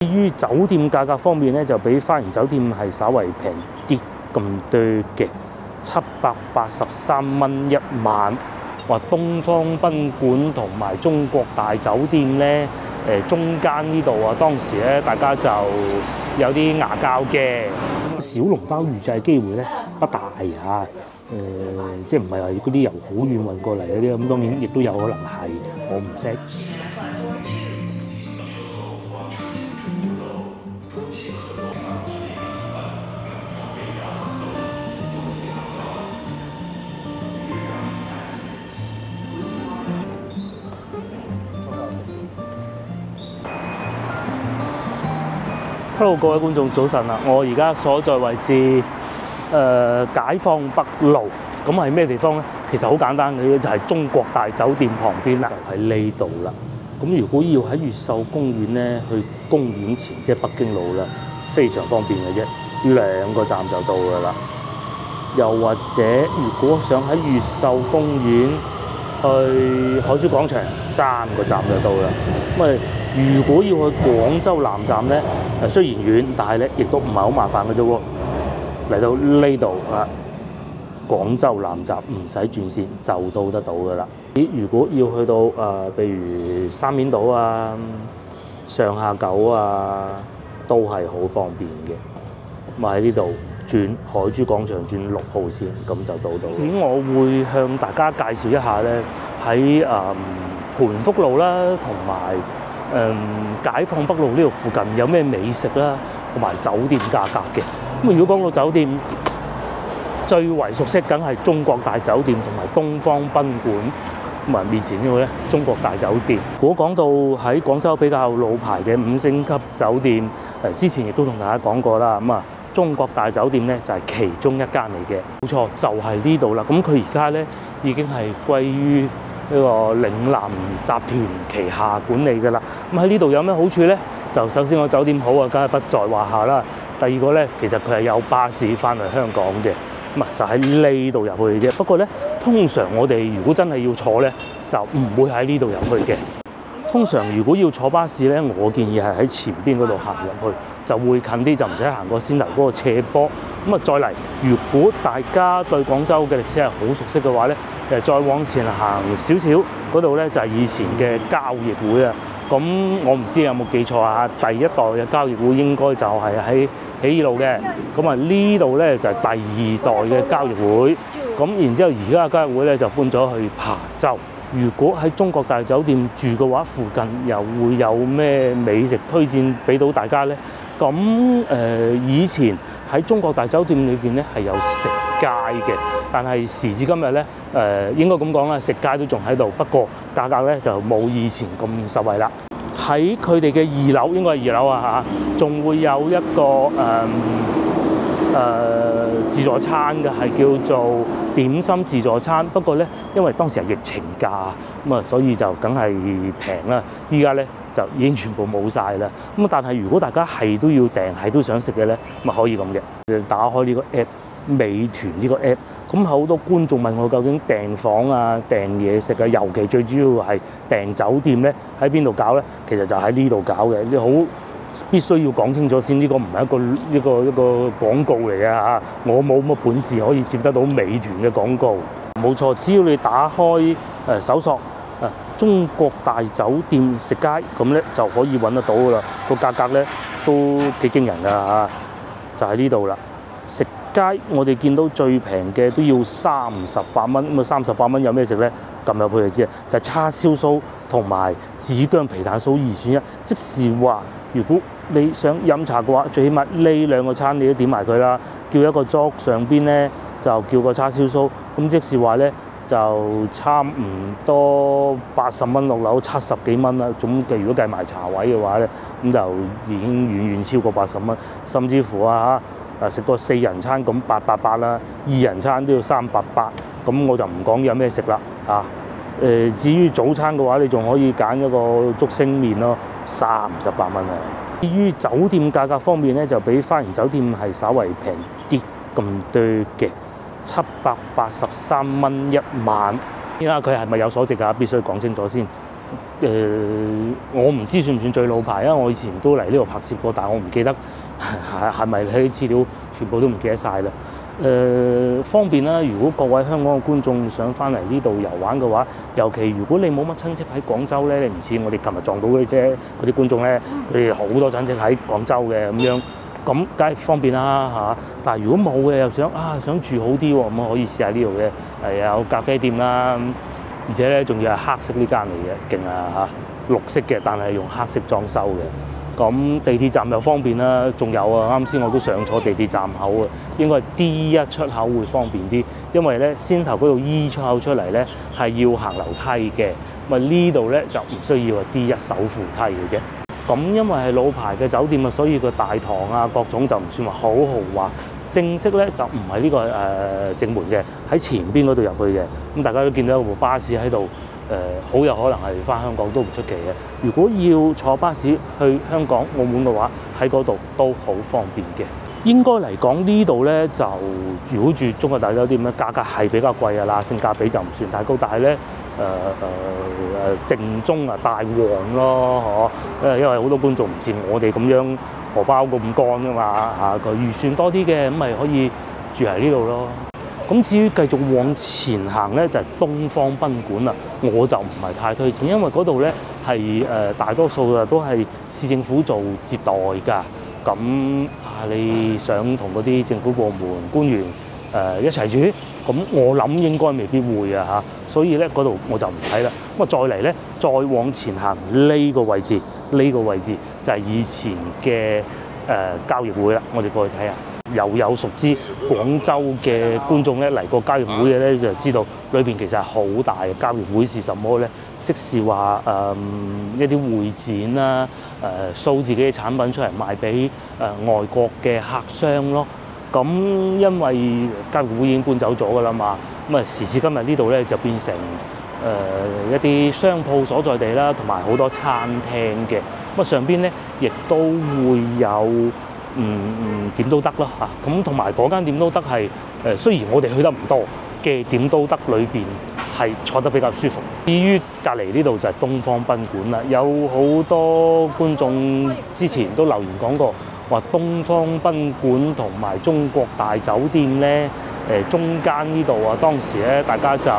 至於酒店價格方面咧，就比花園酒店係稍為平啲咁多嘅，七百八十三蚊一晚。話東方賓館同埋中國大酒店咧，誒、中間呢度啊，當時咧大家就有啲牙交嘅。小籠包預製機會咧不大啊，誒、即係唔係話嗰啲由好遠運過嚟嗰啲咁，當然亦都有可能係，我唔識。Hello，各位觀眾早晨啊！我而家所在位置誒、呃解放北路，咁係咩地方咧？其實好簡單嘅，就係、中國大酒店旁邊啦，就喺呢度啦。咁如果要喺越秀公園咧去公園前，即係北京路啦，非常方便嘅啫，兩個站就到噶啦。又或者如果想喺越秀公園去海珠廣場，三個站就到啦。咁啊，如果要去廣州南站咧，誒雖然遠，但係咧亦都唔係好麻煩嘅啫喎。嚟到呢度啊，廣州南站唔使轉線就到得到噶啦。咦如果要去到誒、譬如三面島啊、上下九啊，都係好方便嘅。咁喺呢度轉海珠廣場轉六號線，咁就到到。咁我會向大家介紹一下咧，喺誒盤福路啦，同埋誒解放北路呢度附近有咩美食啦，同埋酒店價格嘅。咁如果講到酒店，最為熟悉梗係中國大酒店同埋東方賓館。咁啊，面前呢個咧中國大酒店。如果講到喺廣州比較老牌嘅五星級酒店，誒之前亦都同大家講過啦。咁啊，中國大酒店咧就係其中一間嚟嘅，冇錯，就係呢度啦。咁佢而家咧已經係歸於呢個嶺南集團旗下管理㗎啦。咁喺呢度有咩好處咧？就首先個酒店好啊，梗係不在話下啦。第二個咧，其實佢係有巴士翻嚟香港嘅。咁啊，就喺呢度入去嘅啫。不過咧，通常我哋如果真係要坐咧，就唔會喺呢度入去嘅。通常如果要坐巴士咧，我建議係喺前邊嗰度行入去，就會近啲，就唔使行過先頭嗰個斜坡。咁啊，再嚟，如果大家對廣州嘅歷史係好熟悉嘅話咧，誒再往前行少少，嗰度咧就係以前嘅交易會啊。咁我唔知有冇記錯啊？第一代嘅交易會應該就係喺起義路嘅。咁啊，呢度咧就係第二代嘅交易會。咁然之後，而家嘅交易會咧就搬咗去琶洲。如果喺中國大酒店住嘅話，附近又會有咩美食推薦俾到大家呢？咁誒、以前喺中國大酒店裏邊咧係有食街嘅，但係時至今日咧誒應該咁講啦，食街都仲喺度，不過價格咧就冇以前咁實惠啦。喺佢哋嘅二樓，應該係二樓啊嚇，仲會有一個誒。誒、自助餐嘅係叫做點心自助餐，不過咧，因為當時係疫情價，咁啊，所以就梗係平啦。依家咧就已經全部冇晒啦。咁啊，但係如果大家係都要訂，係都想食嘅咧，咪可以咁嘅。打開呢個 app，美團呢個 app，咁好多觀眾問我究竟訂房啊、訂嘢食啊，尤其最主要係訂酒店咧，喺邊度搞咧？其實就喺呢度搞嘅，你好。必須要講清楚先，呢、個唔係一個一個一個廣告嚟嘅嚇，我冇乜本事可以接得到美團嘅廣告。冇錯，只要你打開誒、搜索誒、呃中國大酒店食街，咁咧就可以揾得到噶啦。個價格咧都幾驚人㗎嚇，就喺呢度啦。食街我哋見到最平嘅都要三十八蚊，咁啊三十八蚊有咩食咧？撳入去就知啊，就係叉燒酥同埋紫薑皮蛋酥二選一，即是話如果你想飲茶嘅話，最起碼呢兩個餐你都點埋佢啦。叫一個粥上邊咧就叫個叉燒酥，咁即是話咧就差唔多八十蚊落樓，七十幾蚊啦。總計如果計埋茶位嘅話咧，咁就已經遠遠超過八十蚊，甚至乎啊嚇誒食個四人餐咁八八八啦，二人餐都要三百八，咁我就唔講有咩食啦嚇。誒、至於早餐嘅話，你仲可以揀一個竹升麵咯，三十八蚊啊！至於酒店價格方面咧，就比花園酒店係稍為平啲咁多嘅，七百八十三蚊一晚。依家佢係咪有所值啊？必須講清楚先。誒，我唔知算唔算最老牌，因為我以前都嚟呢度拍攝過，但係我唔記得 係係咪啲資料全部都唔記得晒啦。誒、方便啦！如果各位香港嘅觀眾想翻嚟呢度遊玩嘅話，尤其如果你冇乜親戚喺廣州咧，你唔似我哋琴日撞到嘅啫，嗰啲觀眾咧，佢哋好多親戚喺廣州嘅咁樣，咁梗係方便啦嚇。但係如果冇嘅又想啊想住好啲喎，咁可以試下呢度嘅係有咖啡店啦，而且咧仲要係黑色呢間嚟嘅，勁啊嚇！綠色嘅，但係用黑色裝修嘅。咁地鐵站又方便啦，仲有啊，啱先我都上坐地鐵站口啊，應該係 D 一出口會方便啲，因為咧先頭嗰度 E 出口出嚟咧係要行樓梯嘅，咪呢度咧就唔需要話 D 一手扶梯嘅啫。咁因為係老牌嘅酒店啊，所以個大堂啊各種就唔算話好豪華。正式咧就唔係呢個誒、正門嘅，喺前邊嗰度入去嘅。咁大家都見到有部巴士喺度。誒好、有可能係翻香港都唔出奇嘅。如果要坐巴士去香港、澳門嘅話，喺嗰度都好方便嘅。應該嚟講呢度咧就如果住中國大酒店咧，價格係比較貴啊啦，性價比就唔算太高，但係咧誒誒誒正宗啊大旺咯，嗬，因為因為好多觀眾唔似我哋咁樣荷包咁乾噶嘛嚇，佢預算多啲嘅咁咪可以住喺呢度咯。咁至於繼續往前行咧，就係、東方賓館啦。我就唔係太推薦，因為嗰度咧係誒大多數啊都係市政府做接待㗎。咁啊，你想同嗰啲政府部門官員誒、一齊住，咁我諗應該未必會啊嚇。所以咧嗰度我就唔睇啦。咁啊再嚟咧，再往前行呢個位置，呢、個位置就係以前嘅誒、交易會啦。我哋過去睇下。又有熟知廣州嘅觀眾咧嚟過交易會嘅咧，就知道裏邊其實係好大嘅交易會是什麼咧？即是話誒、一啲會展啦，誒、呃自己嘅產品出嚟賣俾誒、外國嘅客商咯。咁因為交易會已經搬走咗㗎啦嘛，咁啊時至今日呢度咧就變成誒、一啲商鋪所在地啦，同埋好多餐廳嘅。咁上邊咧亦都會有。嗯嗯點都得啦嚇，咁同埋嗰間點都得係誒，雖然我哋去得唔多嘅點都得裏邊係坐得比較舒服。至於隔離呢度就係東方賓館啦，有好多觀眾之前都留言講過，話東方賓館同埋中國大酒店咧誒、中間呢度啊，當時咧大家就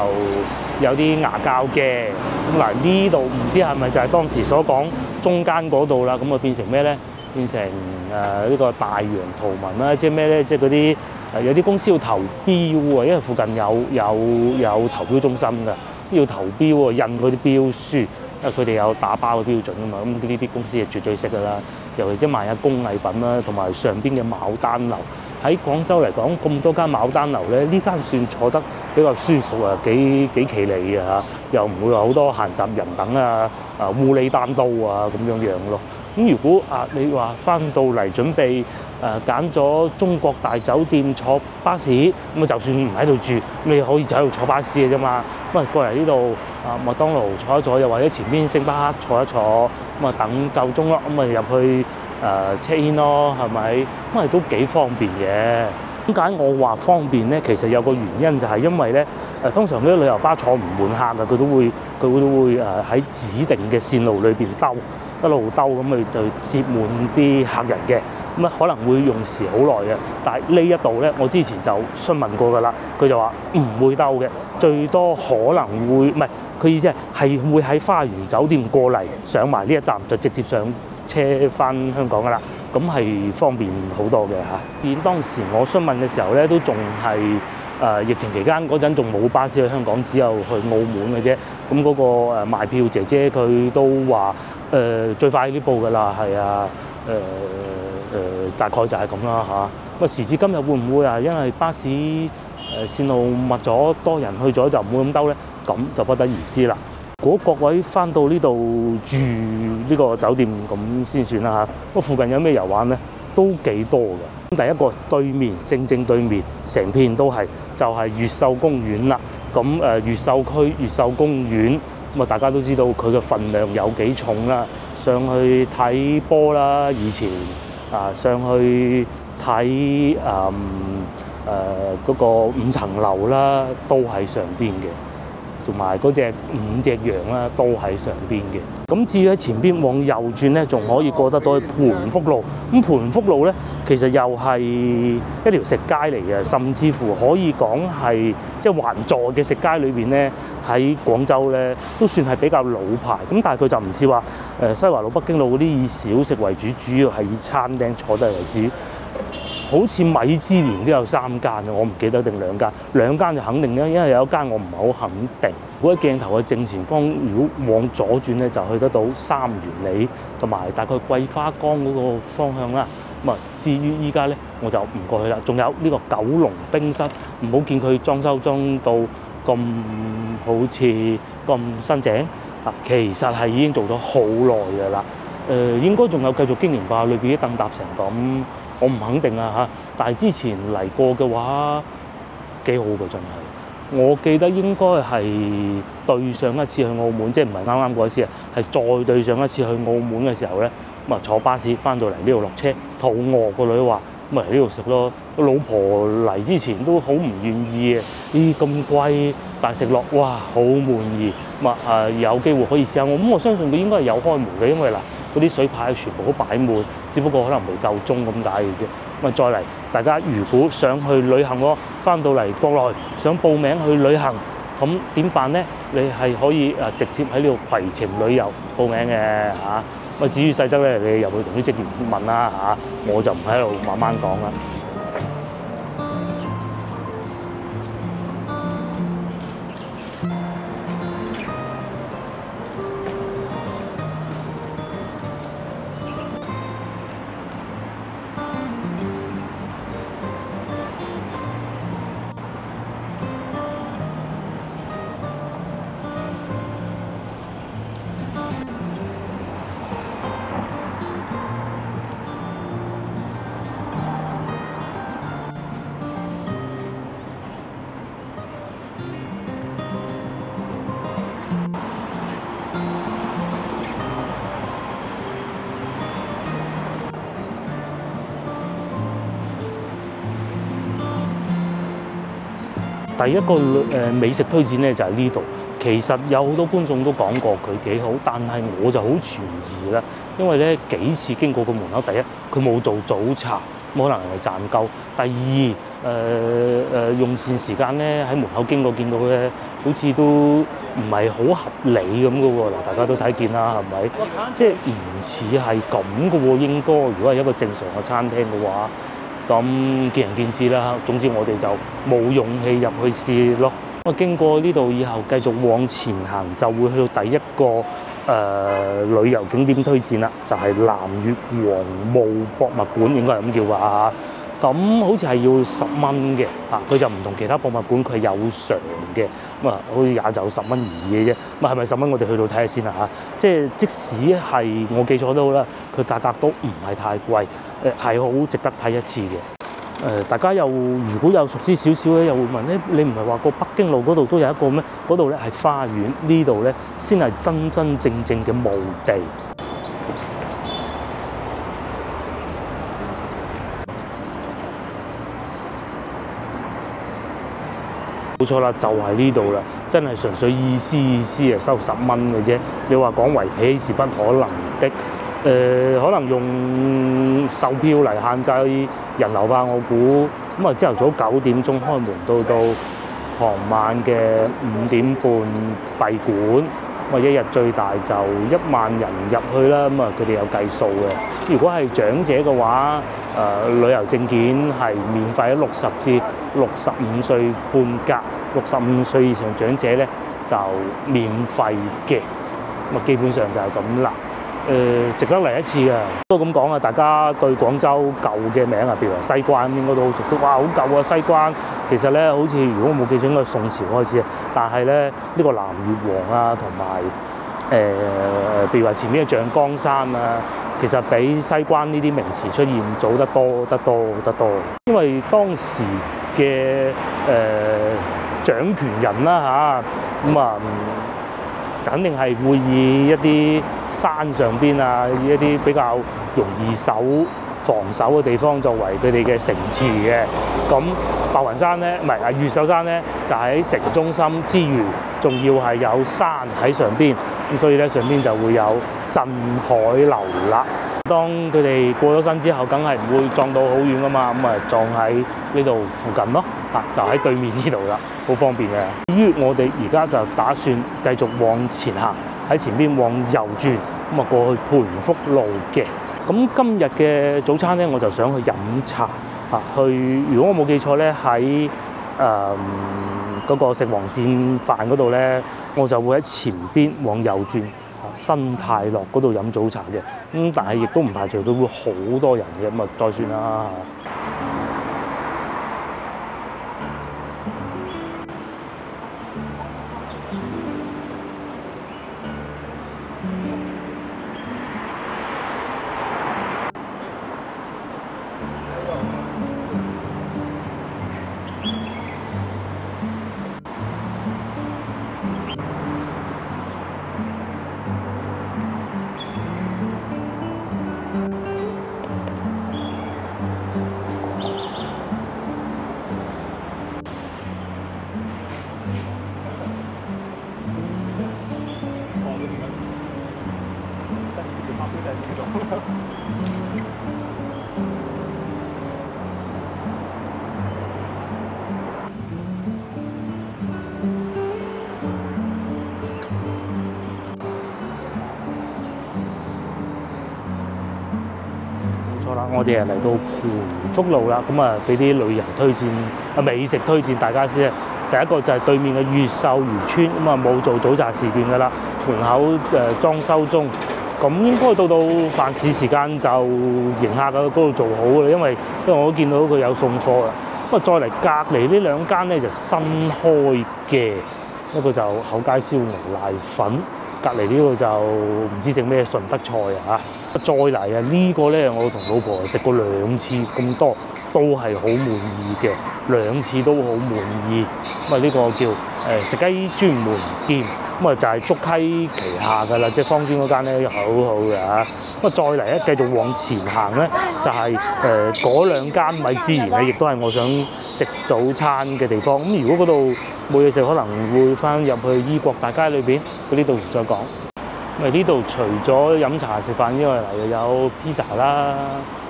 有啲牙交嘅。咁嗱呢度唔知係咪就係當時所講中間嗰度啦？咁啊變成咩咧？變成誒呢、個大洋圖文啦，即係咩咧？即係嗰啲有啲公司要投標啊，因為附近有有有投標中心㗎，要投標喎，印嗰啲標書，因為佢哋有打包嘅標準啊嘛。咁呢啲公司係絕對識㗎啦，尤其即係賣下工藝品啦，同埋上邊嘅牡丹樓喺廣州嚟講，咁多間牡丹樓咧，呢間算坐得比較舒服啊，幾幾企利嘅嚇，又唔會好多閒雜人等啊，啊烏里單刀啊咁樣樣咯。咁如果啊，你話翻到嚟準備誒揀咗中國大酒店坐巴士，咁啊就算唔喺度住，你可以就喺度坐巴士嘅啫嘛。咁啊過嚟呢度啊麥當勞坐一坐，又或者前邊星巴克坐一坐，咁啊等夠鐘咯，咁啊入去誒車煙咯，係咪？咁啊都幾方便嘅。點解我話方便咧？其實有個原因就係因為咧誒，通常嗰啲旅遊巴坐唔滿客啊，佢都會佢會都會誒喺指定嘅線路裏邊兜。一路兜咁咪就接滿啲客人嘅，咁啊可能會用時好耐嘅。但係呢一度咧，我之前就詢問過㗎啦，佢就話唔會兜嘅，最多可能會唔係佢意思係係會喺花園酒店過嚟上埋呢一站就直接上車翻香港㗎啦。咁係方便好多嘅嚇。見當時我詢問嘅時候咧，都仲係誒疫情期間嗰陣仲冇巴士去香港，只有去澳門嘅啫。咁嗰個誒賣票姐姐佢都話。誒、最快呢步㗎啦，係啊，誒、誒、大概就係咁啦嚇。咁啊時至今日會唔會啊？因為巴士誒、線路密咗，多人去咗就唔會咁兜咧？咁就不得而知啦。果各位翻到呢度住呢個酒店咁先算啦嚇。咁附近有咩遊玩咧？都幾多㗎。咁第一個對面正正對面，成片都係就係、越秀公園啦。咁誒、越秀區越秀公園。咁啊，大家都知道佢嘅份量有幾重啦。上去睇波啦，以前啊上去睇誒誒嗰個五層樓啦，都喺上邊嘅。同埋嗰隻五隻羊啦，都喺上邊嘅。咁至於喺前邊往右轉咧，仲可以過得到去盤福路。咁盤福路咧，其實又係一條食街嚟嘅，甚至乎可以講係即係環座嘅食街裏邊咧，喺廣州咧都算係比較老牌。咁但係佢就唔似話誒西華路、北京路嗰啲以小食為主，主要係以餐廳坐低為主。好似米芝蓮都有三間嘅，我唔記得定兩間，兩間就肯定啦，因為有一間我唔係好肯定。如果喺鏡頭嘅正前方，如果往左轉咧，就去得到三元里同埋大概桂花崗嗰個方向啦。咁啊，至於依家咧，我就唔過去啦。仲有呢個九龍冰室，唔好見佢裝修裝到咁好似咁新淨啊，其實係已經做咗好耐㗎啦。誒、呃，應該仲有繼續經營吧？裏邊啲凳搭成咁。我唔肯定啊嚇，但係之前嚟過嘅話幾好嘅，真係。我記得應該係對上一次去澳門，即係唔係啱啱嗰一次啊，係再對上一次去澳門嘅時候咧，咁啊坐巴士翻到嚟呢度落車，肚餓個女話咁啊嚟呢度食咯。個老婆嚟之前都好唔願意嘅，咦咁貴，但係食落哇好滿意，咁啊有機會可以試下我。咁我相信佢應該係有開門嘅，因為嗱。嗰啲水牌全部都擺滿，只不過可能未夠鐘咁解嘅啫。咁啊，再嚟，大家如果想去旅行喎，翻到嚟國內想報名去旅行，咁點辦咧？你係可以誒直接喺呢度攜程旅遊報名嘅嚇。咁啊，至於細則咧，你入去同啲職員問啦嚇，我就唔喺度慢慢講啦。第一個誒美食推薦咧就係呢度。其實有好多觀眾都講過佢幾好，但係我就好存疑啦。因為咧幾次經過個門口，第一佢冇做早茶，冇可能係賺夠；第二誒誒、用膳時間咧喺門口經過見到咧，好似都唔係好合理咁嘅喎。嗱，大家都睇見啦，係咪？即係唔似係咁嘅喎。應該如果係一個正常嘅餐廳嘅話。咁見仁見智啦，總之我哋就冇勇氣入去試咯。咁，經過呢度以後，繼續往前行，就會去到第一個誒、旅遊景點推薦啦，就係、南越王墓博物館，應該係咁叫吧。咁好似係要十蚊嘅，啊，佢就唔同其他博物館，佢係有償嘅，咁啊，好似也就十蚊而已嘅啫。咁係咪十蚊？我哋去到睇下先啦嚇。即係即使係我記錯都好啦，佢價格都唔係太貴，誒係好值得睇一次嘅。誒，大家又如果有熟知少少咧，又會問咧，你唔係話個北京路嗰度都有一個咩？嗰度咧係花園，呢度咧先係真真正正嘅墓地。冇錯啦，就係呢度啦，真係純粹意思意思啊，收十蚊嘅啫。你話講圍起是不可能的，呃、可能用售票嚟限制人流吧，我估。咁啊，朝頭早九點鐘開門，到到傍晚嘅五點半閉館。咁啊，一日最大就一萬人入去啦。咁啊，佢哋有計數嘅。如果係長者嘅話，誒、旅遊證件係免費，六十至六十五歲半格，六十五歲以上長者咧就免費嘅。咁啊，基本上就係咁啦。誒、值得嚟一次嘅！都咁講啊，大家對廣州舊嘅名啊，譬如話西關，應該都好熟悉。哇，好舊啊！西關其實咧，好似如果我冇記錯，應該係宋朝開始啊。但係咧，呢、這個南越王啊，同埋誒，譬如話前面嘅象崗山啊。其實比西關呢啲名詞出現早得多得多得多，因為當時嘅誒、掌權人啦嚇，咁啊、嗯、肯定係會以一啲山上邊啊，以一啲比較容易守防守嘅地方，作為佢哋嘅城池嘅。咁白雲山咧，唔係啊，越秀山咧，就喺城中心之餘，仲要係有山喺上邊，咁所以咧上邊就會有鎮海樓啦。當佢哋過咗身之後，梗係唔會撞到好遠噶嘛，咁啊撞喺呢度附近咯，啊就喺對面呢度啦，好方便嘅。至於我哋而家就打算繼續往前行，喺前邊往右轉，咁啊過去盤福路嘅。咁今日嘅早餐咧，我就想去飲茶啊，去如果我冇記錯咧，喺誒嗰個食黃鱔飯嗰度咧，我就會喺前邊往右轉。新泰樂嗰度飲早茶嘅，咁但係亦都唔排除佢會好多人嘅，咁啊再算啦。我哋係嚟到盤福路啦，咁啊俾啲旅遊推薦啊美食推薦大家先。第一個就係對面嘅越秀漁村，咁啊冇做早茶事件噶啦，門口誒、裝修中，咁應該到到飯市時間就迎客嘅嗰度做好嘅，因為因為我都見到佢有送貨啦。咁啊再嚟隔離呢兩間咧就新開嘅，一個就厚街燒牛奶粉。隔離呢個就唔知整咩順德菜啊嚇，再嚟啊呢個咧我同老婆食過兩次咁多，都係好滿意嘅，兩次都好滿意。咁啊呢個叫誒食雞專門店，咁啊就係竹溪旗下㗎啦，即係芳村嗰間咧好好嘅嚇。咁啊再嚟咧繼續往前行咧，就係誒嗰兩間米芝蓮咧，亦都係我想食早餐嘅地方。咁如果嗰度冇嘢食，可能會翻入去醫國大街裏邊，嗰啲到時再講。咁啊呢度除咗飲茶食飯之外，嗱又有 pizza 啦，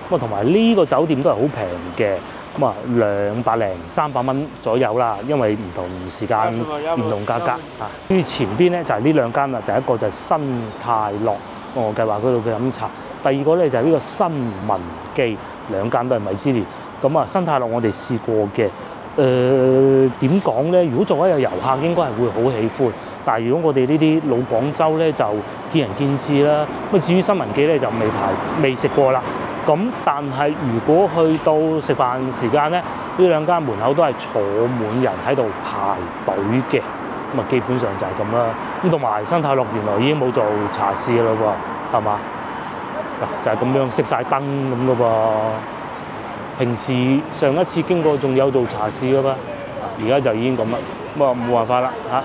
咁啊同埋呢個酒店都係好平嘅，咁啊兩百零三百蚊左右啦，因為唔同時間唔同價格啊。於前邊咧就係呢兩間啦，第一個就係新泰樂，我計劃嗰度嘅飲茶，第二個咧就係呢個新文記，兩間都係米芝蓮。咁啊新泰樂我哋試過嘅。誒點講咧？如果作為一個遊客，應該係會好喜歡。但係如果我哋呢啲老廣州咧，就見仁見智啦。咁至於新文記咧，就未排未食過啦。咁但係如果去到食飯時間咧，呢兩間門口都係坐滿人喺度排隊嘅。咁啊，基本上就係咁啦。咁同埋新泰樂原來已經冇做茶市啦喎，係嘛？嗱，就係咁樣熄晒燈咁噶噃。平時上一次經過仲有做茶市噶嘛，而家就已經咁啦，咁啊冇辦法啦嚇。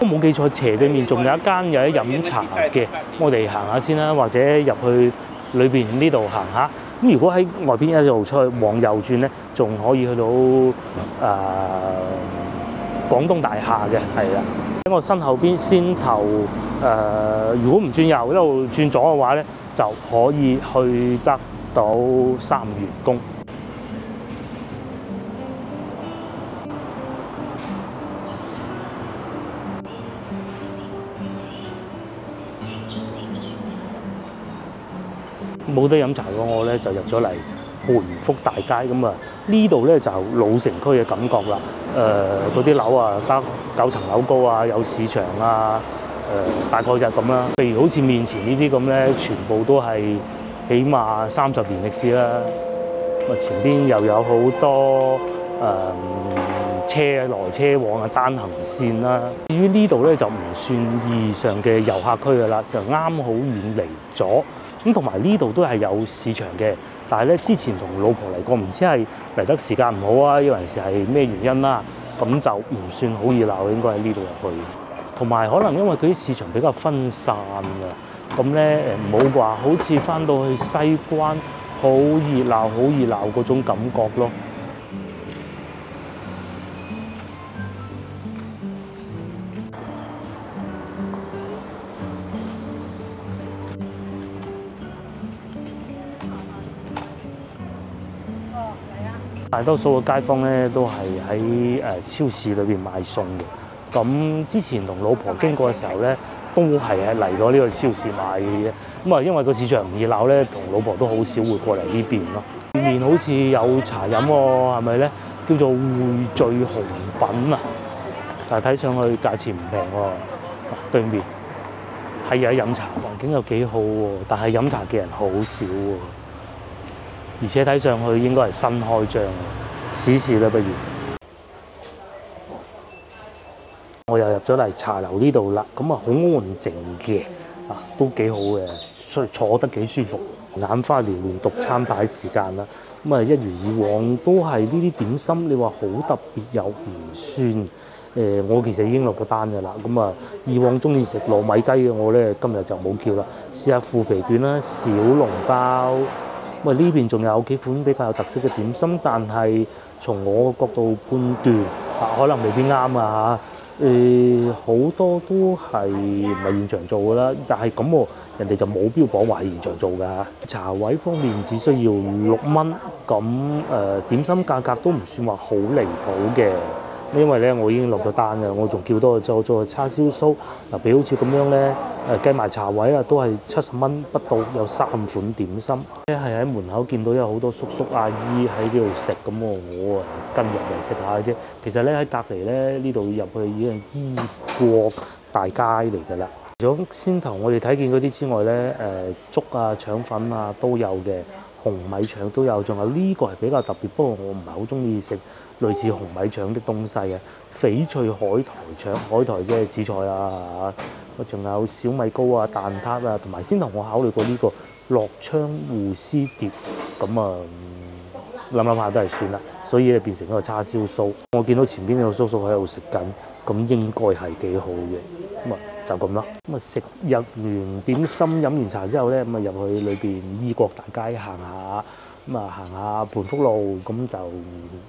都冇記錯，斜對面仲有一間有得飲茶嘅，我哋行下先啦，或者入去裏邊呢度行下。咁如果喺外邊一路出去往右轉咧，仲可以去到誒、呃、廣東大廈嘅，係啦。喺我身後邊先頭誒、如果唔轉右一路轉左嘅話咧，就可以去得到三元宮。冇得飲茶嘅我咧就入咗嚟盤福大街咁啊，呢度咧就老城區嘅感覺啦。誒嗰啲樓啊得九層樓高啊，有市場啊。誒、大概就係咁啦。譬如好似面前呢啲咁咧，全部都係起碼三十年歷史啦。咁啊前邊又有好多誒、呃、車來車往嘅單行線啦。至於呢度咧就唔算意義上嘅遊客區㗎啦，就啱好遠離咗。咁同埋呢度都係有市場嘅，但係咧之前同老婆嚟過，唔知係嚟得時間唔好啊，因為是係咩原因啦？咁就唔算好熱鬧，應該喺呢度入去。同埋可能因為佢啲市場比較分散啊，咁咧誒冇話好似翻到去西關好熱鬧、好熱鬧嗰種感覺咯。大多數嘅街坊咧都係喺誒超市裏邊買餸嘅。咁之前同老婆經過嘅時候咧，都係係嚟咗呢個超市買嘅。咁啊，因為個市場唔熱鬧咧，同老婆都好少會過嚟呢邊咯。面好似有茶飲喎，係咪咧？叫做匯聚紅品啊，但係睇上去價錢唔平喎。對面係有飲茶，環境又幾好喎，但係飲茶嘅人好少喎。而且睇上去應該係新開張，試試啦不如。我又入咗嚟茶樓呢度啦，咁啊好安靜嘅，啊都幾好嘅，坐坐得幾舒服。眼花繚亂讀餐牌時間啦，咁啊一如以往都係呢啲點心，你話好特別又唔算。誒、我其實已經落過單㗎啦。咁啊，以往中意食糯米雞嘅我咧，今日就冇叫啦。試下腐皮卷啦，小籠包。咁啊呢邊仲有幾款比較有特色嘅點心，但係從我角度判斷，啊可能未必啱啊嚇。誒好多都係唔係現場做㗎啦，但係咁喎，人哋就冇標榜話係現場做㗎。茶位方面只需要六蚊，咁誒點心價格都唔算話好離譜嘅。因為咧，我已經落咗單嘅，我仲叫多咗咗叉燒酥嗱，比好似咁樣咧，誒計埋茶位啊，都係七十蚊不到，有三款點心。咧係喺門口見到有好多叔叔阿姨喺呢度食，咁我我啊跟入嚟食下啫。其實咧喺隔離咧呢度入去已經係醫國大街嚟㗎啦。除咗先頭我哋睇見嗰啲之外咧，誒粥啊、腸粉啊都有嘅。紅米腸都有，仲有呢個係比較特別，不過我唔係好中意食類似紅米腸的東西啊。翡翠海苔腸，海苔即係紫菜啊，我仲有小米糕啊、蛋撻啊，同埋先頭我考慮過呢個樂昌芋絲碟，咁啊諗諗下都係算啦，所以咧變成一個叉燒酥。我見到前邊有叔叔喺度食緊，咁應該係幾好嘅，咁啊就咁咯。咁啊食入完點心飲完茶之後咧，咁啊入去裏邊醫國大街行下，咁啊行下盤福路，咁就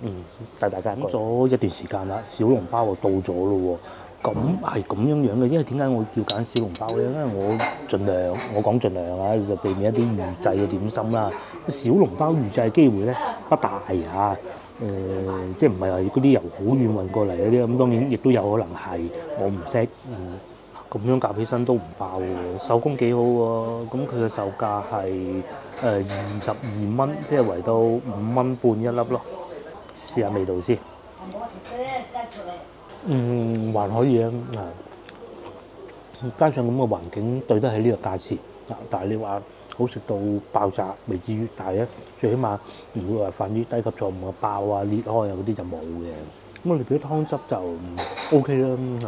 嗯帶大家咗一段時間啦。小籠包就到咗咯喎。咁係咁樣樣嘅，因為點解我要揀小籠包咧？因為我盡量，我講盡量啊，就避免一啲預製嘅點心啦。小籠包預製嘅機會咧不大啊。誒、即係唔係話嗰啲由好遠運過嚟嗰啲咁，當然亦都有可能係我唔識。嗯，咁樣夾起身都唔爆喎，手工幾好喎。咁佢嘅售價係誒二十二蚊，即係圍到五蚊半一粒咯。試下味道先。嗯，還可以啊，加上咁嘅環境對得起呢個價錢，但係你話好食到爆炸未至於，但係咧最起碼如果話犯啲低級錯誤嘅爆啊裂開啊嗰啲就冇嘅。咁我哋啲湯汁就 O K 啦嚇，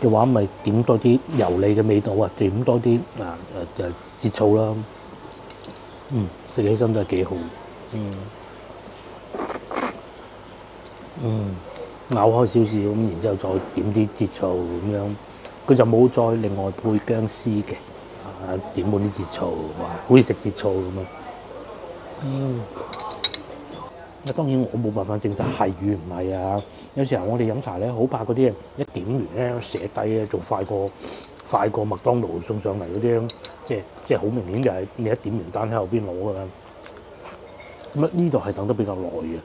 嘅話，咪點多啲油膩嘅味道啊，點多啲啊誒誒節醋啦。嗯，食起身都係幾好。嗯，嗯，咬開少少咁，然之後再點啲節醋咁樣。佢就冇再另外配姜絲嘅，啊點滿啲節醋，哇，好似食節醋咁啊！嗯，啊當然我冇辦法證實係與唔係啊。有時候我哋飲茶咧，好怕嗰啲一點完咧寫低咧，仲快過快過麥當勞送上嚟嗰啲，即係即係好明顯就係你一點完單喺後邊攞㗎啦。咁啊呢度係等得比較耐嘅。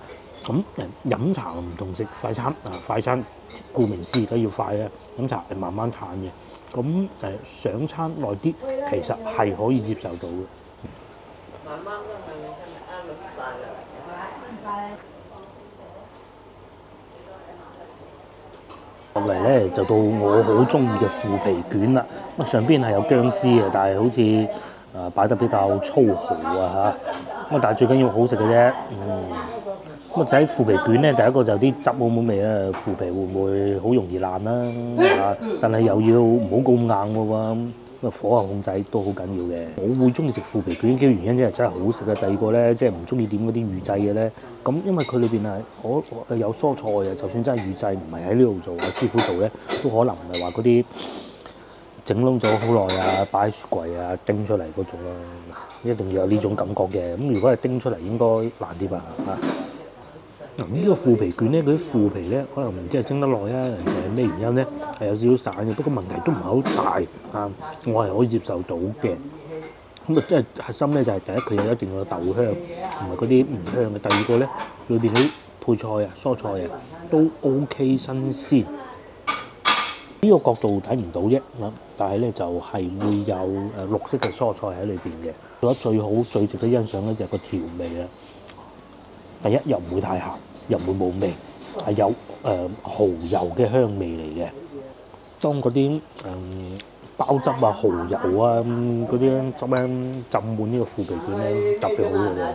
咁誒飲茶唔同食快餐啊，快餐顧名思義梗要快啊，飲茶係慢慢嘆嘅。咁誒上餐耐啲，其實係可以接受到嘅。慢慢都係啱兩塊啦。落嚟咧就到我好中意嘅腐皮卷啦。咁上邊係有姜絲嘅，但係好似啊擺得比較粗豪啊嚇。咁啊但係最緊要好食嘅啫，嗯。咁啊睇腐皮卷咧，第一個就啲汁好唔好味啊，腐皮會唔會好容易爛啦？係嘛？但係又要唔好咁硬喎，咁啊火候控制都好緊要嘅。我會中意食腐皮卷嘅原因，因為真係好食嘅。第二個咧，即係唔中意點嗰啲預製嘅咧，咁因為佢裏邊係我有蔬菜啊，就算真係預製唔係喺呢度做，啊師傅做咧，都可能唔係話嗰啲。整窿咗好耐啊，擺雪櫃啊，叮出嚟嗰種咯，一定要有呢種感覺嘅。咁如果係叮出嚟，應該難啲吧？啊，嗱呢個腐皮卷咧，嗰啲腐皮咧，可能唔知係蒸得耐啊，定係咩原因咧，係有少少散嘅。不過問題都唔係好大啊，我係可以接受到嘅。咁啊，即係核心咧就係第一，佢有一定嘅豆香，同埋嗰啲唔香嘅。第二個咧，裏邊啲配菜啊、蔬菜啊都 OK 新鮮。呢個角度睇唔到啫，嗱但係咧就係會有誒綠色嘅蔬菜喺裏邊嘅。做得最好、最值得欣賞咧就係個調味啊！第一又唔會太鹹，又唔會冇味，係有誒蠔油嘅香味嚟嘅。當嗰啲誒包汁啊、蠔油啊嗰啲汁咧浸滿呢個腐皮卷咧，特別好嘅喎。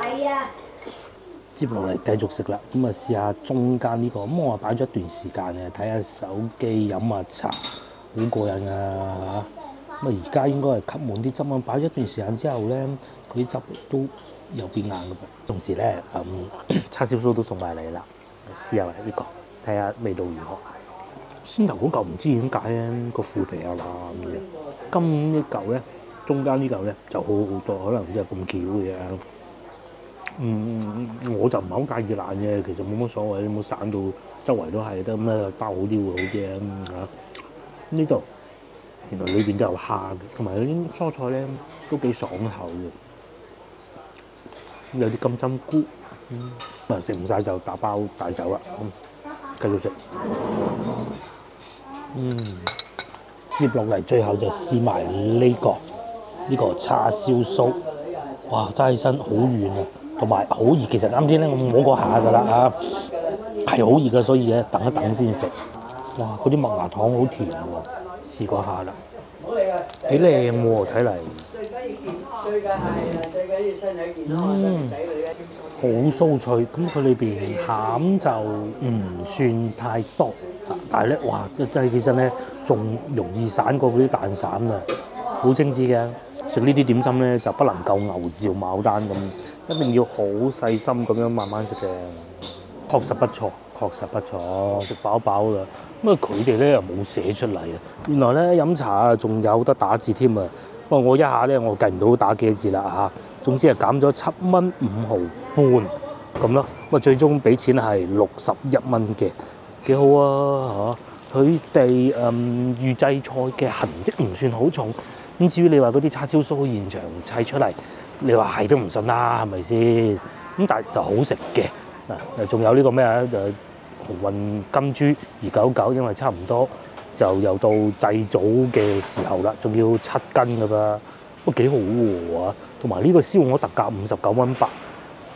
係啊！接落嚟繼續食啦，咁啊試下中間呢個，咁我啊擺咗一段時間嘅，睇下手機飲下茶，好過癮啊！咁啊而家應該係吸滿啲汁啊，擺咗一段時間之後咧，佢啲汁都有變硬嘅。同時咧，嗯 叉燒酥都送埋嚟啦，試下呢個，睇下味道如何。先頭嗰嚿唔知點解咧，個腐皮啊爛嘅，今呢嚿咧，中間呢嚿咧就好好多，可能真係咁巧嘅。嗯，我就唔係好介意爛嘅，其實冇乜所謂，冇散到周圍都係得咁咧，包好啲會好啲啊嚇。呢度原來裏邊都有蝦嘅，同埋啲蔬菜咧都幾爽口嘅，有啲金針菇。嗯，啊食唔晒就打包帶走啦。咁，繼續食。嗯，接落嚟最後就試埋呢個呢個叉燒酥。哇，揸起身好軟啊！同埋好熱，其實啱先咧我摸過下噶啦嚇，係好熱嘅，所以咧等一等先食。哇！嗰啲麥芽糖好甜喎，試過下啦，幾靚喎睇嚟。最緊要係最緊要身體健康，仔女咧好酥脆，咁佢裏邊餡就唔算太多，但係咧哇，即係起身咧仲容易散過嗰啲蛋散啊，好精緻嘅。食呢啲點心咧就不能夠牛照牡丹咁。一定要好細心咁樣慢慢食嘅，確實不錯，確實不錯，食飽飽啦。咁啊，佢哋咧又冇寫出嚟啊。原來咧飲茶啊，仲有得打字添啊。不過我一下咧，我計唔到打幾多字啦嚇。總之係減咗七蚊五毫半咁咯。咁啊，最終俾錢係六十一蚊嘅，幾好啊嚇。佢哋誒預製菜嘅痕跡唔算好重。咁至於你話嗰啲叉燒酥現場砌出嚟。你話係都唔信啦，係咪先？咁但係就好食嘅嗱，仲有呢個咩啊？就紅運金珠二九九，因為差唔多就又到祭祖嘅時候啦，仲要七斤噶噃，都幾好喎！同埋呢個燒鵝特價五十九蚊八，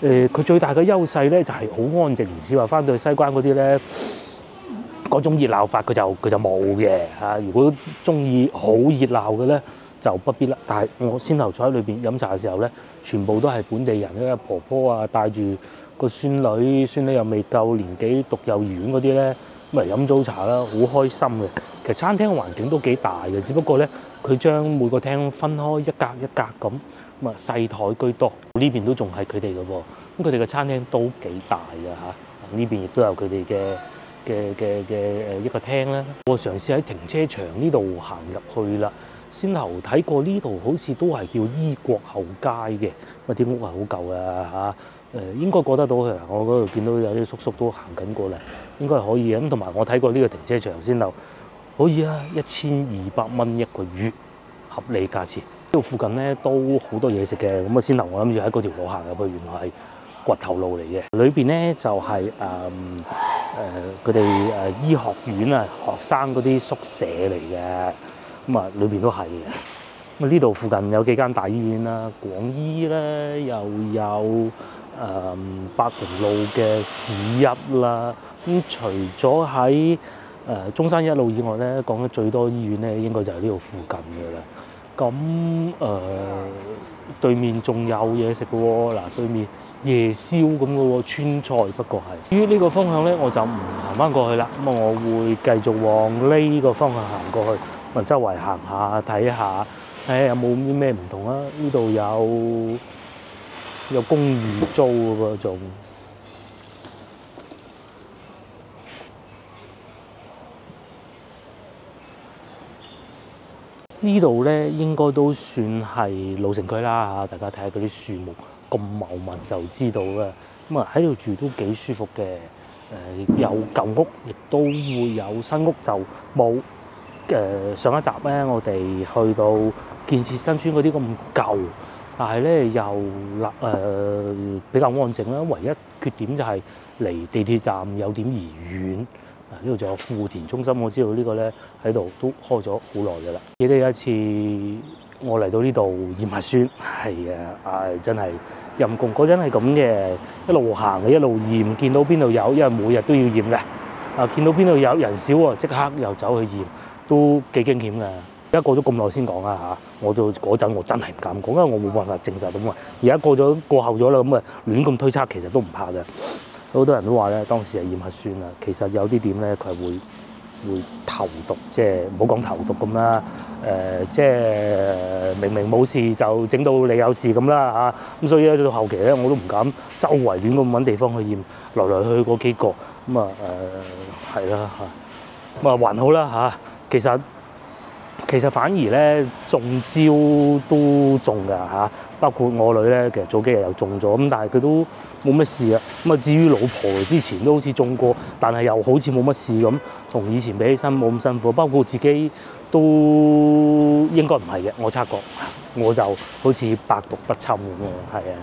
誒，佢最大嘅優勢咧就係好安靜，唔似話翻到去西關嗰啲咧嗰種熱鬧法，佢就佢就冇嘅嚇。如果中意好熱鬧嘅咧，就不必啦，但係我先頭坐喺裏邊飲茶嘅時候咧，全部都係本地人，因為婆婆啊帶住個孫女，孫女又未夠年紀讀幼兒園嗰啲咧，咁嚟飲早茶啦，好開心嘅。其實餐廳環境都幾大嘅，只不過咧佢將每個廳分開一格一格咁，咁啊細台居多。呢邊都仲係佢哋嘅喎，咁佢哋嘅餐廳都幾大嘅嚇。呢邊亦都有佢哋嘅嘅嘅嘅誒一個廳啦。我嘗試喺停車場呢度行入去啦。先頭睇過呢度好似都係叫醫國後街嘅，咁啲屋係好舊嘅嚇，誒應該過得到嘅。我嗰度見到有啲叔叔都行緊過嚟，應該係可以嘅。咁同埋我睇過呢個停車場先頭可以啊，一千二百蚊一個月，合理價錢。呢度附近咧都好多嘢食嘅，咁啊先頭我諗住喺嗰條路行入去，原來係掘頭路嚟嘅。裏邊咧就係誒誒佢哋誒醫學院啊學生嗰啲宿舍嚟嘅。咁啊，裏邊都係嘅。咁啊，呢度附近有幾間大醫院啦，廣醫咧又有誒百榮路嘅市一啦。咁除咗喺誒中山一路以外咧，講得最多醫院咧，應該就係呢度附近嘅啦。咁誒、呃、對面仲有嘢食嘅喎，嗱對面夜宵咁嘅喎，川菜不過係。於呢個方向咧，我就唔行翻過去啦。咁啊，我會繼續往呢個方向行過去，咁周圍行下睇下，睇下有冇啲咩唔同啊？呢度有有公寓租嘅喎，呢度咧應該都算係老城區啦嚇，大家睇下嗰啲樹木咁茂密就知道啦。咁啊喺度住都幾舒服嘅，誒有舊屋，亦都會有新屋，就冇誒上一集咧，我哋去到建設新村嗰啲咁舊，但係咧又立誒比較安靜啦。唯一缺點就係離地鐵站有點而遠。呢度仲有富田中心，我知道呢個咧喺度都開咗好耐嘅啦。記得有一次我嚟到呢度驗核酸，係啊，唉真係陰公嗰陣係咁嘅，一路行一路驗，見到邊度有，因為每日都要驗嘅。啊，見到邊度有人少喎，即刻又走去驗，都幾驚險嘅。而家過咗咁耐先講啊嚇，我到嗰陣我真係唔敢講，因為我冇辦法證實咁啊。而家過咗過後咗啦，咁啊亂咁推測，其實都唔怕嘅。好多人都話咧，當時係驗核酸啊。其實有啲點咧，佢係會會投毒，即係唔好講投毒咁啦。誒、即係明明冇事就整到你有事咁啦嚇。咁所以咧到後期咧，我都唔敢周圍亂咁揾地方去驗，來來去去嗰幾個咁啊誒係啦嚇。咁啊還好啦嚇。其實其實反而咧中招都中㗎嚇，包括我女咧，其實早幾日又中咗，咁但係佢都冇乜事啊。咁啊至於老婆之前都好似中過，但係又好似冇乜事咁，同以前比起身冇咁辛苦。包括自己都應該唔係嘅，我察覺我就好似百毒不侵咁樣，係啊。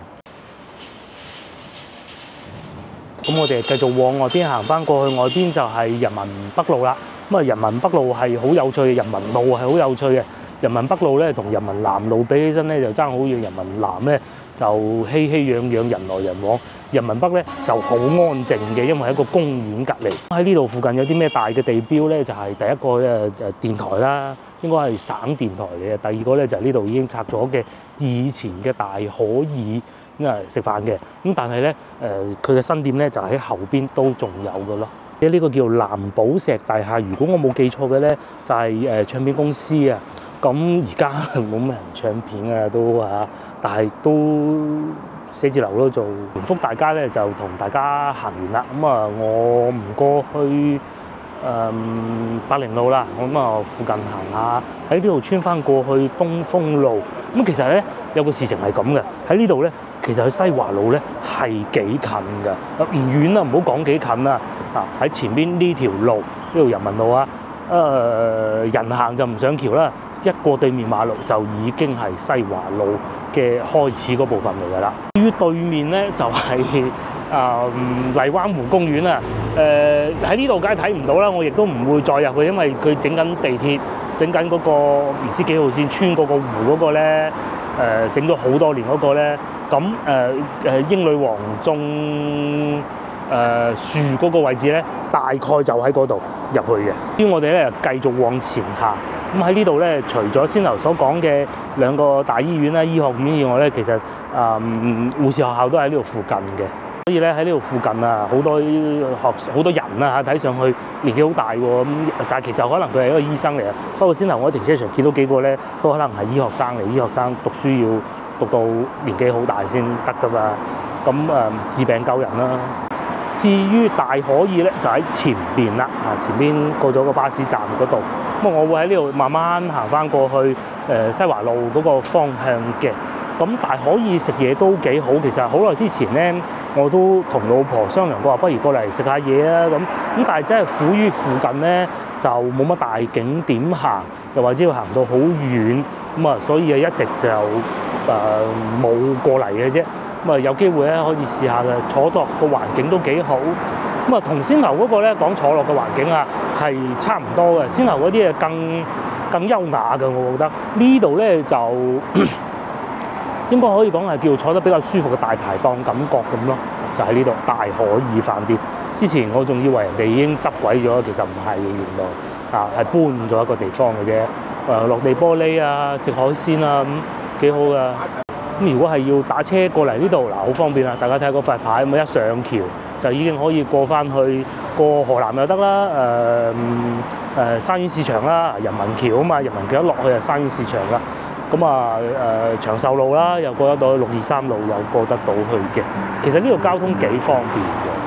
咁我哋繼續往外邊行翻過去，外邊就係人民北路啦。咁啊，人民北路係好有趣嘅，人民路係好有趣嘅。人民北路咧同人民南路比起身咧就爭好遠，人民南咧就熙熙攘攘，人來人往。人民北咧就好安靜嘅，因為喺一個公園隔離。喺呢度附近有啲咩大嘅地標咧？就係、第一個咧就係電台啦，應該係省電台嚟嘅。第二個咧就係呢度已經拆咗嘅以前嘅大可以因為食飯嘅。咁但係咧誒佢嘅新店咧就喺後邊都仲有嘅咯。呢個叫藍寶石大廈，如果我冇記錯嘅咧，就係誒唱片公司啊。咁而家 冇咩人唱片啊，都嚇，但係都寫字樓咯做。聯福大街咧就同大家行完啦。咁啊，我唔過去誒百靈路啦。咁啊附近行下，喺呢度穿翻過去東風路。咁其實咧有個事情係咁嘅，喺呢度咧。其實去西華路咧係幾近㗎，唔遠啦，唔好講幾近啦。啊，喺前邊呢條路，呢條人民路啊，誒、人行就唔上橋啦，一過對面馬路就已經係西華路嘅開始嗰部分嚟㗎啦。至於對面咧就係、是、啊、呃、荔灣湖公園啊，誒喺呢度梗係睇唔到啦，我亦都唔會再入去，因為佢整緊地鐵，整緊嗰個唔知幾號線穿過個湖嗰個咧，誒整咗好多年嗰個咧。咁誒誒英女王中誒樹嗰個位置咧，大概就喺嗰度入去嘅。於我哋咧繼續往前行。咁喺呢度咧，除咗先頭所講嘅兩個大醫院啦、醫學院以外咧，其實誒、嗯、護士學校都喺呢度附近嘅。所以咧喺呢度附近啊，好多學好多人啊嚇，睇上去年紀好大喎。咁但係其實可能佢係一個醫生嚟啊。不過先頭我喺停車場見到幾個咧，都可能係醫學生嚟。醫學生讀書要讀到年紀好大先得噶嘛，咁誒治病救人啦。至於大可以咧，就喺前邊啦，啊前邊過咗個巴士站嗰度。咁，我會喺呢度慢慢行翻過去誒西華路嗰個方向嘅。咁大可以食嘢都幾好。其實好耐之前咧，我都同老婆商量過話，不如過嚟食下嘢啊咁。咁但係真係苦於附近咧就冇乜大景點行，又或者要行到好遠，咁啊，所以啊一直就〜誒冇、呃、過嚟嘅啫，咁啊有機會咧可以試下嘅，坐落個環境都幾好。咁啊同先頭嗰個咧講坐落嘅環境啊係差唔多嘅，先頭嗰啲啊更更優雅嘅，我覺得呢度咧就 應該可以講係叫坐得比較舒服嘅大排檔感覺咁咯，就喺呢度大可以飯店。之前我仲以為人哋已經執鬼咗，其實唔係嘅，原來啊係搬咗一個地方嘅啫。誒落地玻璃啊，食海鮮啊，咁幾好噶。咁如果係要打車過嚟呢度，嗱好方便啦！大家睇下嗰塊牌，咁一上橋就已經可以過翻去過河南又得啦，誒誒沙園市場啦，人民橋啊嘛，人民橋一落去就生魚市場啦。咁啊誒長壽路啦，又過得到六二三路又過得到去嘅。其實呢度交通幾方便嘅。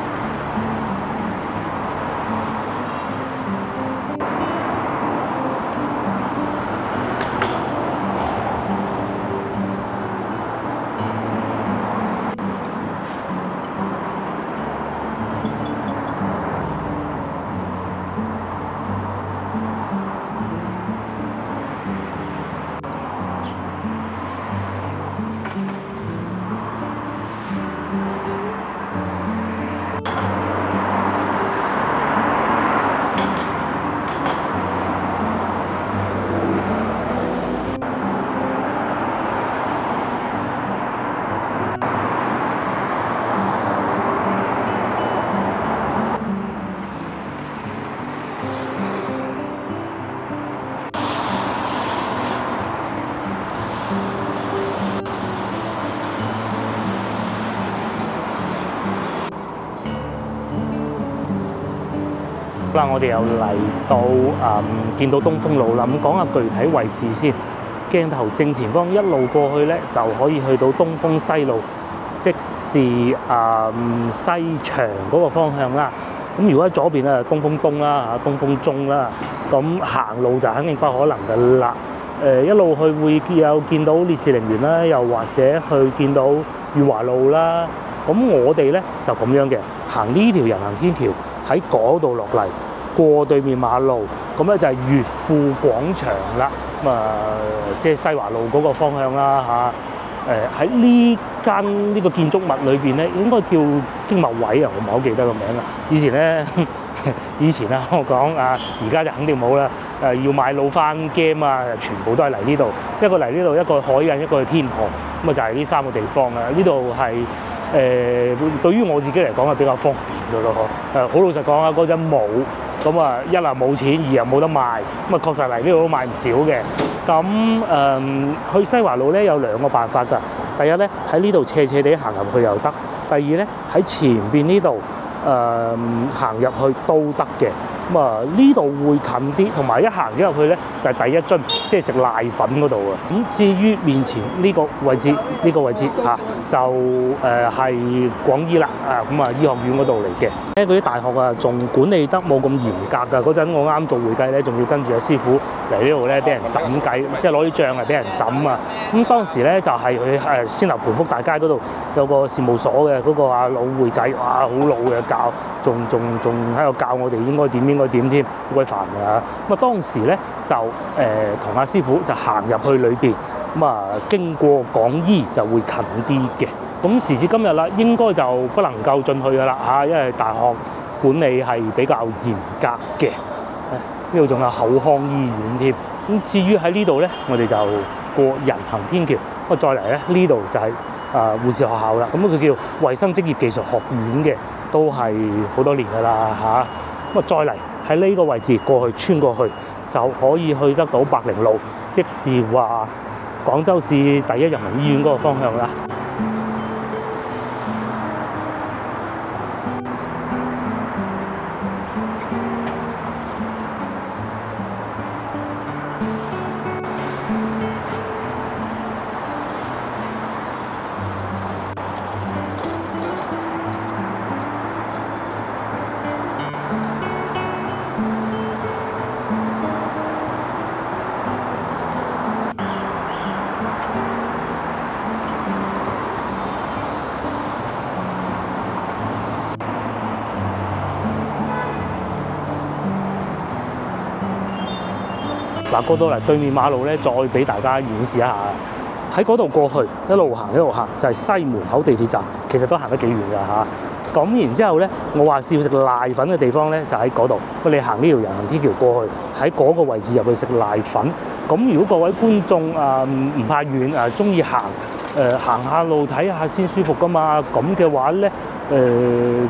我哋又嚟到誒、嗯，見到東風路啦。咁講下具體位置先。鏡頭正前方一路過去咧，就可以去到東風西路，即是誒、嗯、西牆嗰個方向啦。咁如果喺左邊咧，東風東啦，嚇東風中啦。咁行路就肯定不可能㗎啦。誒、一路去會有見到烈士陵園啦，又或者去見到裕華路啦。咁我哋咧就咁樣嘅，行呢條人行天橋喺嗰度落嚟。過對面馬路，咁咧就係越富廣場啦。咁啊，即係西華路嗰個方向啦嚇。誒喺呢間呢個建築物裏邊咧，應該叫經貿位啊，我唔係好記得個名啦。以前咧，以前啊，我講啊，而家就肯定冇啦。誒要買老翻 game 啊，全部都係嚟呢度。一個嚟呢度，一個海印，一個去天河。咁啊，就係呢三個地方啊。呢度係誒對於我自己嚟講係比較方便嘅咯。誒好老實講啊，嗰陣冇。咁啊，一啊冇錢，二又冇得賣，咁啊確實嚟呢度都賣唔少嘅。咁誒、去西華路咧有兩個辦法㗎。第一咧喺呢度斜斜地行入去又得；第二咧喺前邊呢度誒行入去都得嘅。咁啊，呢度會近啲，同埋一行咗入去咧就係第一樽，即係食瀨粉嗰度啊。咁至於面前呢個位置，呢個位置嚇就誒係廣醫啦啊，咁啊醫學院嗰度嚟嘅。咧嗰啲大學啊，仲管理得冇咁嚴格㗎。嗰陣我啱做會計咧，仲要跟住阿師傅嚟呢度咧，俾人審計，即係攞啲帳嚟俾人審啊。咁當時咧就係佢誒先頭盤福大街嗰度有個事務所嘅嗰個阿老會計，哇好老嘅教，仲仲仲喺度教我哋應該點應該點添，好鬼煩㗎。咁啊當時咧就誒同阿師傅就行入去裏邊，咁啊經過廣醫就會近啲嘅。咁時至今日啦，應該就不能夠進去㗎啦嚇，因為大學管理係比較嚴格嘅。呢度仲有口腔醫院添。咁至於喺呢度咧，我哋就過人行天橋。咁再嚟咧，呢度就係啊護士學校啦。咁佢叫衞生職業技術學院嘅，都係好多年㗎啦嚇。咁啊再嚟喺呢個位置過去穿過去，就可以去得到百靈路，即是話廣州市第一人民醫院嗰個方向啦。嗱，過到嚟對面馬路咧，再俾大家演示一下。喺嗰度過去，一路行一路行，就係西門口地鐵站，其實都行得幾遠㗎嚇。咁然之後咧，我話是要食瀨粉嘅地方咧，就喺嗰度。喂，你行呢條人行天橋過去，喺嗰個位置入去食瀨粉。咁如果各位觀眾啊唔怕遠啊，中意行誒行下路睇下先舒服㗎嘛。咁嘅話咧，誒、呃、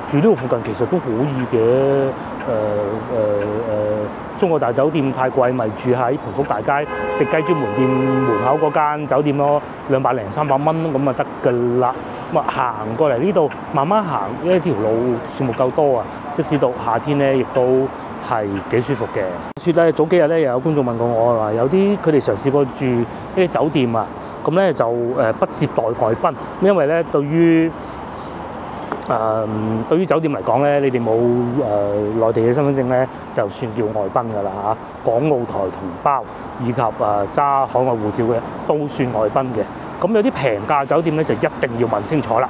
住呢度附近其實都可以嘅。誒誒誒。中國大酒店太貴，咪住喺盤福大街食雞專門店門口嗰間酒店咯，兩百零三百蚊咁啊得㗎啦。咁啊行過嚟呢度慢慢行，因為條路樹木夠多啊，即使到夏天咧，亦都係幾舒服嘅。説咧早幾日咧又有觀眾問過我話，有啲佢哋嘗試過住呢啲酒店啊，咁咧就誒不接待外賓，因為咧對於誒、對於酒店嚟講咧，你哋冇誒內地嘅身份證咧，就算叫外賓㗎啦嚇。港澳台同胞以及誒揸海外護照嘅都算外賓嘅。咁有啲平價酒店咧，就一定要問清楚啦。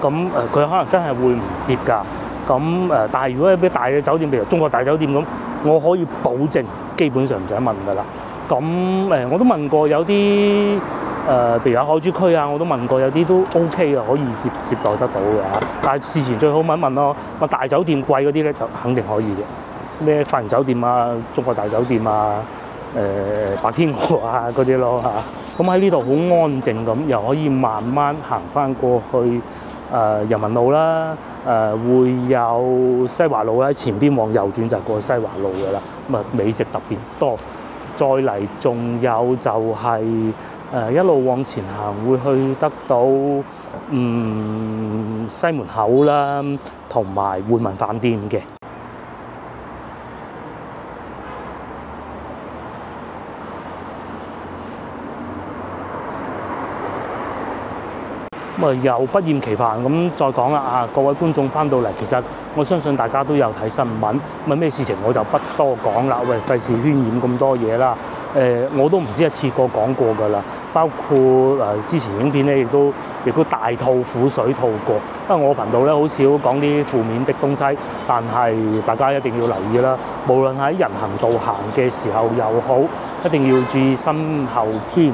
咁誒佢可能真係會唔接㗎。咁誒，但係如果有啲大嘅酒店，譬如中國大酒店咁，我可以保證基本上唔使問㗎啦。咁誒，我都問過有啲。誒、譬如喺海珠區啊，我都問過，有啲都 OK 嘅，可以接接待得到嘅嚇。但係事前最好問一問咯。話大酒店貴嗰啲咧，就肯定可以嘅。咩發源酒店啊、中國大酒店啊、誒、白天鵝啊嗰啲咯嚇。咁喺呢度好安靜咁，又可以慢慢行翻過去誒、人民路啦。誒、呃、會有西華路啦，前邊往右轉就過西華路嘅啦。咁啊，美食特別多。再嚟仲有就係、是。誒一路往前行，會去得到嗯西門口啦，同埋匯民飯店嘅。咁啊，又不厭其煩咁再講啦啊！各位觀眾翻到嚟，其實我相信大家都有睇新聞，咁咩事情我就不多講啦。喂，費事渲染咁多嘢啦。誒、我都唔知一次過講過㗎啦。包括誒、之前影片咧，亦都亦都大吐苦水吐過。因為我頻道咧好少講啲負面的東西，但係大家一定要留意啦。無論喺人行道行嘅時候又好，一定要注意身後邊。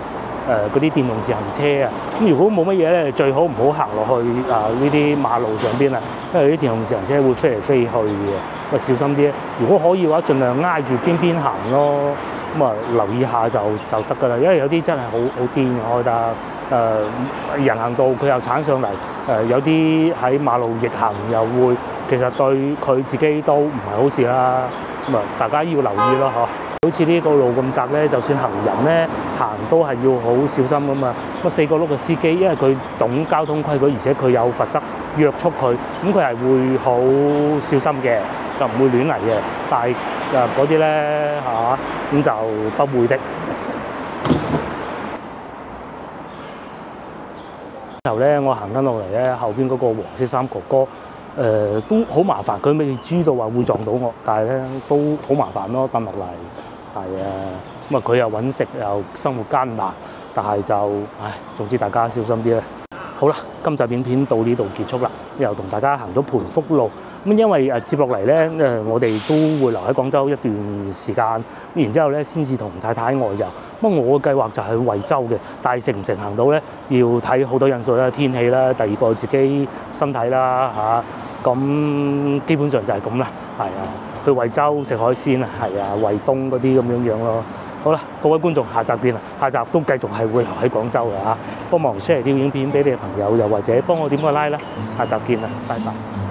誒嗰啲電動自行車啊，咁如果冇乜嘢咧，最好唔好行落去啊呢啲馬路上邊啊，因為啲電動自行車會飛嚟飛去嘅，咁小心啲。如果可以嘅話，盡量挨住邊邊行咯，咁啊留意下就就得㗎啦。因為有啲真係好好癲嘅，我覺得誒、人行道佢又鏟上嚟，誒、有啲喺馬路逆行又會，其實對佢自己都唔係好事啦。咁啊，大家要留意咯，嗬。好似呢個路咁窄咧，就算行人咧行都係要好小心噶嘛。咁四個轆嘅司機，因為佢懂交通規矩，而且佢有罰則約束佢，咁佢係會好小心嘅，就唔會亂嚟嘅。但係誒嗰啲咧嚇，咁就不會的。後咧，我行緊落嚟咧，後邊嗰個黃色衫哥哥。誒、都好麻煩，佢未知道話會撞到我，但係咧都好麻煩咯，等落嚟係啊，咁啊佢又揾食又生活艱難，但係就唉，總之大家小心啲啦。好啦，今集影片到呢度結束啦，又同大家行咗盤福路。咁因為誒接落嚟咧，誒我哋都會留喺廣州一段時間，然之後咧先至同太太外遊。咁我嘅計劃就係惠州嘅，但係成唔成行到咧，要睇好多因素啦，天氣啦，第二個自己身體啦嚇。咁基本上就係咁啦，係啊，去惠州食海鮮啊，係啊，惠東嗰啲咁樣樣咯。好啦，各位觀眾，下集見啦，下集都繼續係會留喺廣州嘅嚇。幫忙 share 啲影片俾你嘅朋友，又或者幫我點個 like 啦。下集見啦，拜拜。